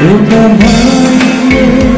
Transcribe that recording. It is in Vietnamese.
yêu thương hơn